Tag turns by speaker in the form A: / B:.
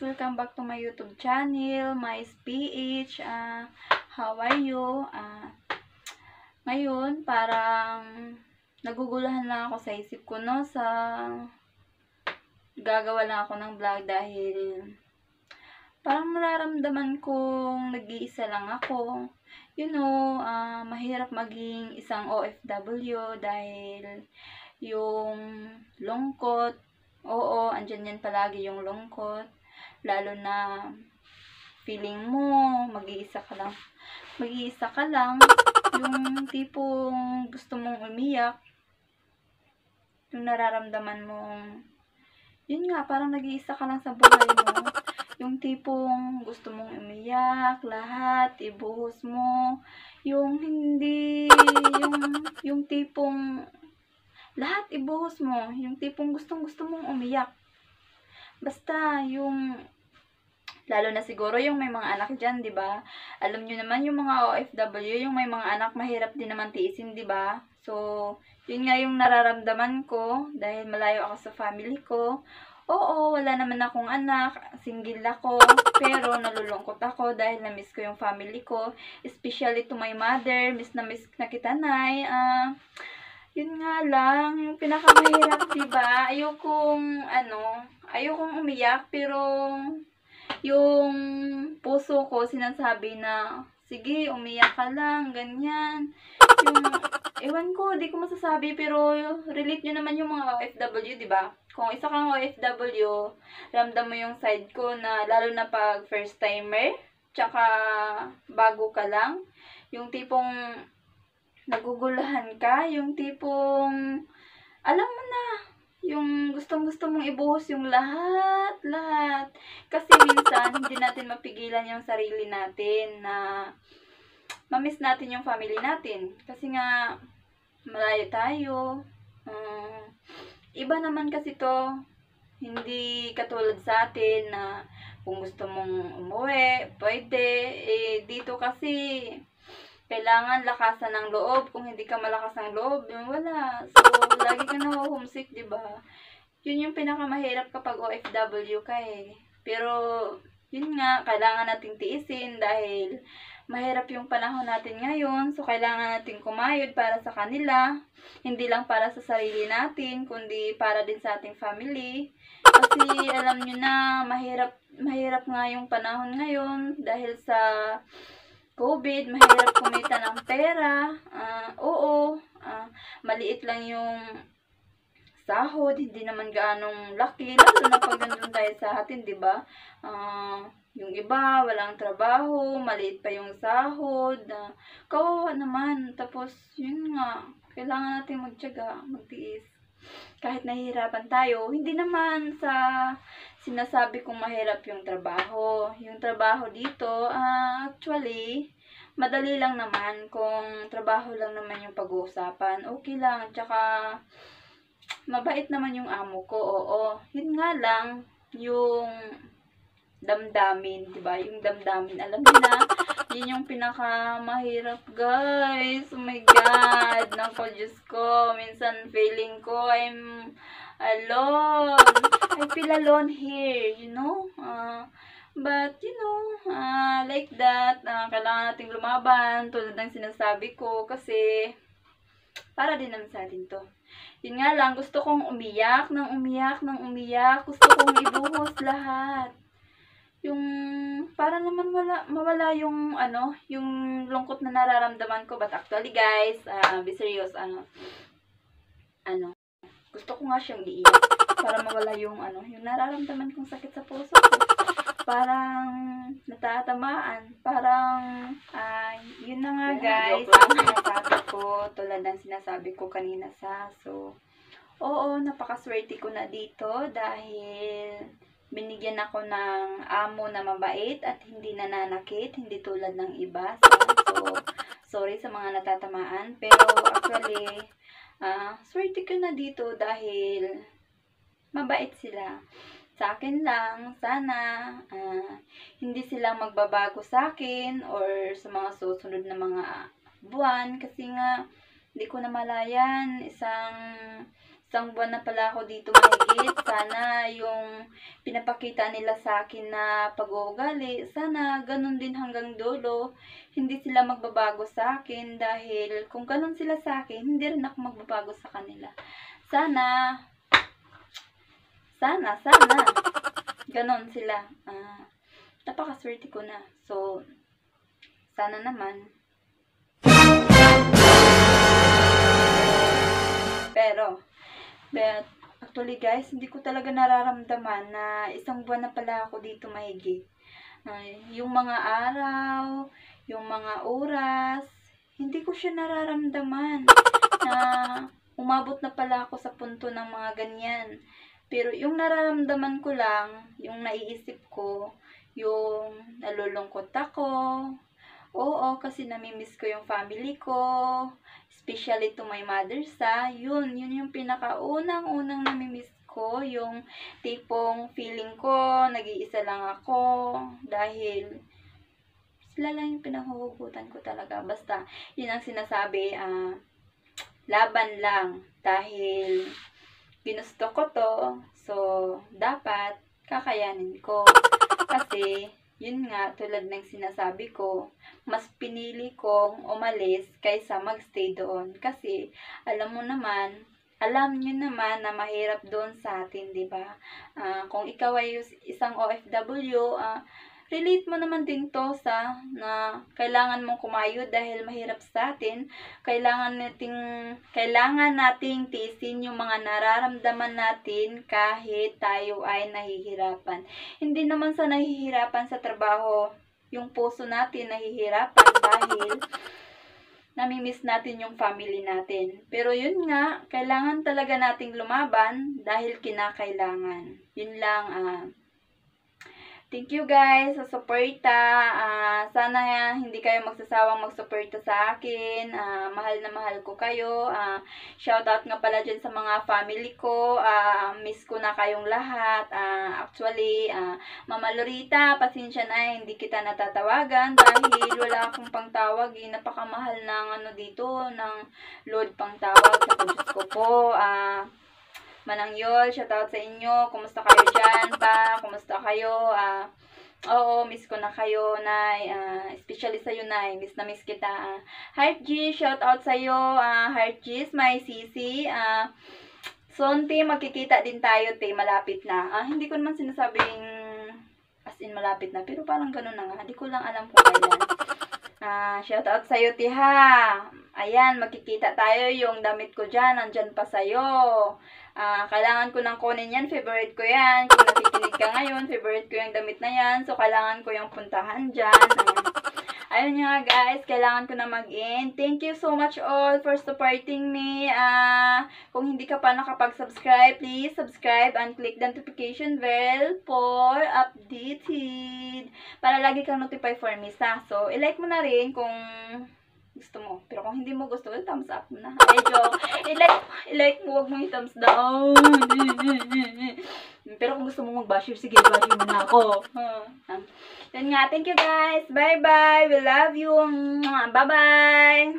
A: welcome back to my YouTube channel, my PH. Uh, how are you? Uh, ngayon, parang nagugulahan lang ako sa isip ko, no? Sa gagawa lang ako ng vlog dahil parang nararamdaman kong nag-iisa lang ako. You know, uh, mahirap maging isang OFW dahil yung lungkot, oo, andyan yan palagi yung lungkot. Lalo na feeling mo, mag-iisa ka lang. Mag-iisa ka lang, yung tipong gusto mong umiyak, yung nararamdaman mong, yun nga, parang nag-iisa ka lang sa buhay mo. Yung tipong gusto mong umiyak, lahat, ibuhos mo. Yung hindi, yung, yung tipong, lahat ibuhos mo. Yung tipong gustong gusto mong umiyak. Basta, yung, lalo na siguro yung may mga anak dyan, di ba? Alam nyo naman yung mga OFW, yung may mga anak, mahirap din naman tiisin, di ba? So, yun nga yung nararamdaman ko dahil malayo ako sa family ko. Oo, wala naman akong anak, single ako, pero nalulungkot ako dahil na-miss ko yung family ko, especially to my mother, miss na miss na kita, Nay. Ah, yun nga lang, yung pinakamahirap, diba? Ayokong, ano, ayokong umiyak, pero yung puso ko sinasabi na, sige, umiyak ka lang, ganyan. Yung, ewan ko, di ko masasabi, pero relate nyo naman yung mga OFW, di ba? Kung isa kang OFW, ramdam mo yung side ko na, lalo na pag first timer, tsaka bago ka lang, yung tipong nagugulahan ka, yung tipong, alam mo na, yung gustong gusto mong ibuhos yung lahat, lahat. Kasi minsan, hindi natin mapigilan yung sarili natin na mamiss natin yung family natin. Kasi nga, malayo tayo. Um, iba naman kasi to, hindi katulad sa atin na kung gusto mong umuwi, pwede. Eh, dito kasi, kailangan lakasan ng loob. Kung hindi ka malakas ng loob, yun wala. So, lagi ka na homesick, di ba? Yun yung pinakamahirap kapag OFW ka eh. Pero, yun nga, kailangan nating tiisin dahil mahirap yung panahon natin ngayon. So, kailangan natin kumayod para sa kanila. Hindi lang para sa sarili natin, kundi para din sa ating family. Kasi, alam nyo na, mahirap, mahirap nga yung panahon ngayon dahil sa COVID, mahirap kumita ng pera. Uh, oo, uh, maliit lang yung sahod, hindi naman gaanong laki, lalo na pag nandun tayo sa atin, di ba? Uh, yung iba, walang trabaho, maliit pa yung sahod, uh, kawawa naman. Tapos, yun nga, kailangan natin magtyaga, magtiis. Kahit nahihirapan tayo, hindi naman sa sinasabi kong mahirap yung trabaho. Yung trabaho dito, uh, actually, madali lang naman kung trabaho lang naman yung pag-uusapan. Okay lang, tsaka mabait naman yung amo ko, oo. Yun nga lang, yung damdamin, di ba? Yung damdamin, alam niyo na, yun yung pinakamahirap, guys. Oh my God. Nako, Diyos ko. Minsan, feeling ko, I'm alone. I feel alone here, you know? Uh, but, you know, uh, like that, uh, kailangan nating lumaban, tulad ng sinasabi ko, kasi, para din naman sa atin to. Yun nga lang, gusto kong umiyak, nang umiyak, nang umiyak, gusto kong ibuhos lahat. Yung, para naman wala, mawala yung, ano, yung lungkot na nararamdaman ko. But actually, guys, uh, be serious, ano, ano, gusto ko nga siyang iiyak para mawala yung ano, yung nararamdaman kong sakit sa puso ko. Parang natatamaan, parang uh, yun na nga guys, ang sinasabi ko, tulad ng sinasabi ko kanina sa so, oo, napakaswerte ko na dito dahil binigyan ako ng amo na mabait at hindi nananakit, hindi tulad ng iba. So, so sorry sa mga natatamaan, pero actually, uh, swerte ko na dito dahil mabait sila. Sa akin lang, sana uh, hindi sila magbabago sa akin or sa mga susunod na mga buwan kasi nga hindi ko na malayan isang isang buwan na pala ako dito mahigit. Sana yung pinapakita nila sa akin na pag-uugali, sana ganun din hanggang dulo. Hindi sila magbabago sa akin dahil kung ganun sila sa akin, hindi rin ako magbabago sa kanila. Sana, sana, sana, ganun sila. Ah, napakaswerte ko na. So, sana naman, Pero, but, actually guys, hindi ko talaga nararamdaman na isang buwan na pala ako dito mahigit. Ay, yung mga araw, yung mga oras, hindi ko siya nararamdaman na umabot na pala ako sa punto ng mga ganyan. Pero yung nararamdaman ko lang, yung naiisip ko, yung nalulungkot ako, oo, kasi namimiss ko yung family ko, especially to my mother sa, yun, yun yung pinakaunang-unang namimiss ko, yung tipong feeling ko, nag-iisa lang ako, dahil sila lang yung pinahuhugutan ko talaga. Basta, yun ang sinasabi, ah, laban lang, dahil ginusto ko to, so, dapat, kakayanin ko. Kasi, yun nga, tulad ng sinasabi ko, mas pinili kong umalis kaysa magstay doon. Kasi, alam mo naman, alam nyo naman na mahirap doon sa atin, di ba? Ah, kung ikaw ay is- isang OFW, ah, relate mo naman din to sa na kailangan mong kumayod dahil mahirap sa atin. Kailangan nating kailangan nating tiisin yung mga nararamdaman natin kahit tayo ay nahihirapan. Hindi naman sa nahihirapan sa trabaho, yung puso natin nahihirapan dahil namimiss natin yung family natin. Pero yun nga, kailangan talaga nating lumaban dahil kinakailangan. Yun lang, ah. Thank you guys sa suporta. Ah, sana hindi kayo magsasawang magsuporta sa akin. Ah, mahal na mahal ko kayo. Ah, shout out nga pala dyan sa mga family ko. Ah, miss ko na kayong lahat. Ah, actually, ah, Mama Lorita, pasensya na hindi kita natatawagan dahil wala akong pangtawag. Eh. Napakamahal ng ano dito, ng load pangtawag. Sa ko po. Ah, Manang Yol, shout out sa inyo. Kumusta kayo dyan pa? Kumusta kayo? Ah, oo, miss ko na kayo, Nay. Ah, especially sa iyo, Nay. Miss na miss kita. Ah, Heart G, shout out sa iyo. Ah, Heart G, my sisi. Ah, soon, te, magkikita din tayo, te. Malapit na. Ah, hindi ko naman sinasabing as in malapit na. Pero parang ganun na nga. Hindi ko lang alam kung kailan. Ah, shout out sa iyo, Tiha. Ayan, magkikita tayo. Yung damit ko dyan, nandyan pa sa'yo. Ah, kailangan ko nang kunin yan. Favorite ko yan. Kung nakikinig ka ngayon, favorite ko yung damit na yan. So, kailangan ko yung puntahan dyan. Ayun nga guys, kailangan ko na mag-in. Thank you so much all for supporting me. Ah, kung hindi ka pa nakapag-subscribe, please subscribe and click the notification bell for updated. Para lagi kang notify for me sa. So, ilike mo na rin kung gusto mo. Pero kung hindi mo gusto, thumbs up na. Joke. I-like, i-like mo, huwag mo i-thumbs down. Pero kung gusto mo mag-basher, sige, basher mo na ako. Huh. Yan nga, thank you guys. Bye-bye. We love you. Bye-bye.